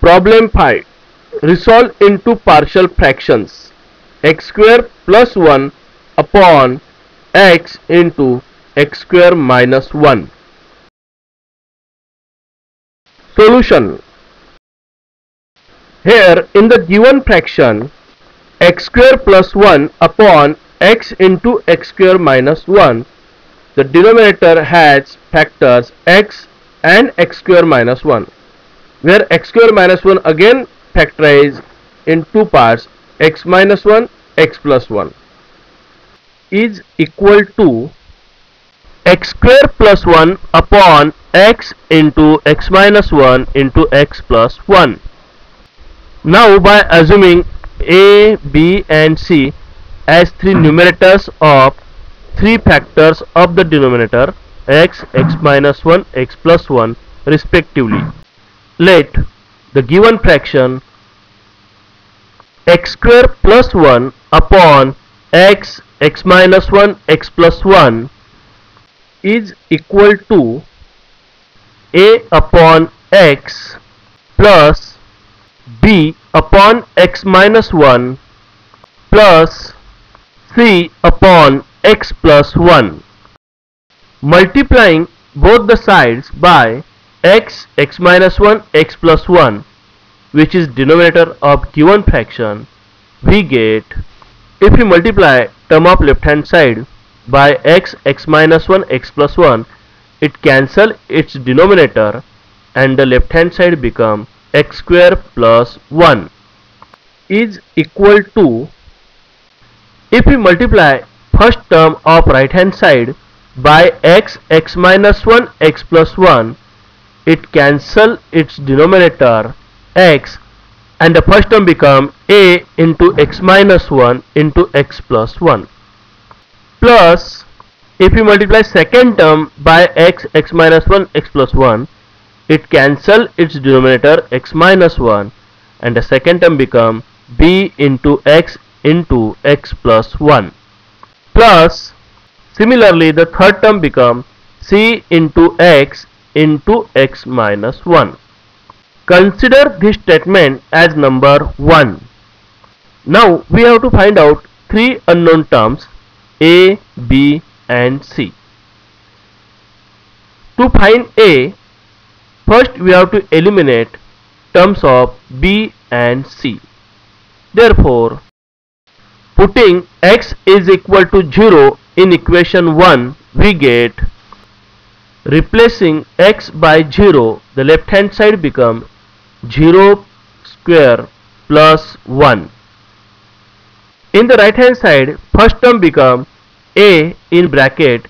Problem 5. Resolve into partial fractions. x square plus 1 upon x into x square minus 1. Solution. Here in the given fraction x square plus 1 upon x into x square minus 1 the denominator has factors x and x square minus 1 where x square minus 1 again factorized in two parts x minus 1 x plus 1 is equal to x square plus 1 upon x into x minus 1 into x plus 1 now by assuming a b and c as three numerators of three factors of the denominator x, x minus 1, x plus 1 respectively. Let the given fraction x square plus 1 upon x, x minus 1, x plus 1 is equal to a upon x plus b upon x minus 1 plus c upon x plus 1 multiplying both the sides by x x minus 1 x plus 1 which is denominator of given fraction we get if we multiply term of left hand side by x x minus 1 x plus 1 it cancel its denominator and the left hand side become x square plus 1 is equal to if we multiply first term of right hand side by x x minus 1 x plus 1 it cancel its denominator x and the first term become a into x minus 1 into x plus 1 plus if you multiply second term by x x minus 1 x plus 1 it cancel its denominator x minus 1 and the second term become b into x into x plus 1 plus similarly the third term become c into x into x minus 1 consider this statement as number 1 now we have to find out three unknown terms a b and c. To find a first we have to eliminate terms of b and c. Therefore Putting x is equal to 0 in equation 1 we get replacing x by 0 the left hand side become 0 square plus 1 in the right hand side first term become a in bracket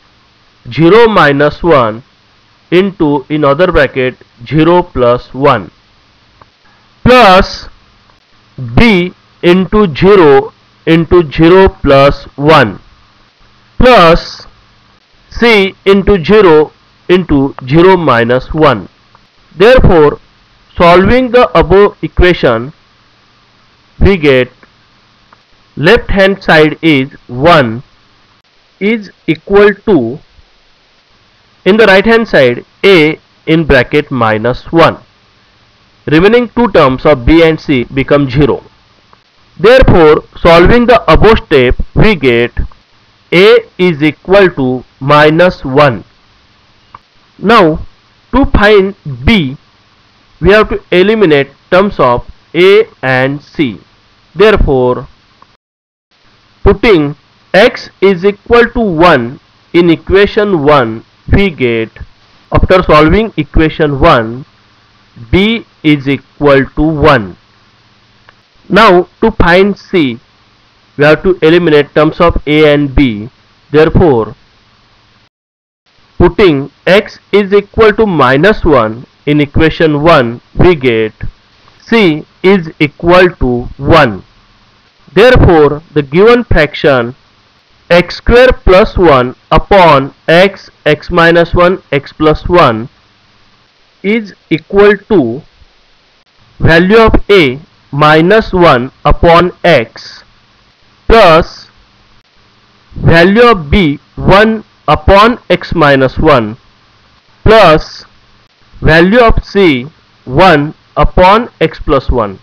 0 minus 1 into in other bracket 0 plus 1 plus b into 0 into 0 plus 1 plus c into 0 into 0 minus 1 therefore solving the above equation we get left hand side is 1 is equal to in the right hand side a in bracket minus 1 remaining two terms of b and c become 0 Therefore, solving the above step, we get a is equal to minus 1. Now, to find b, we have to eliminate terms of a and c. Therefore, putting x is equal to 1 in equation 1, we get after solving equation 1, b is equal to 1. Now to find C, we have to eliminate terms of A and B. Therefore, putting x is equal to minus 1 in equation 1, we get C is equal to 1. Therefore, the given fraction x square plus 1 upon x, x minus 1, x plus 1 is equal to value of A minus 1 upon x plus value of b 1 upon x minus 1 plus value of c 1 upon x plus 1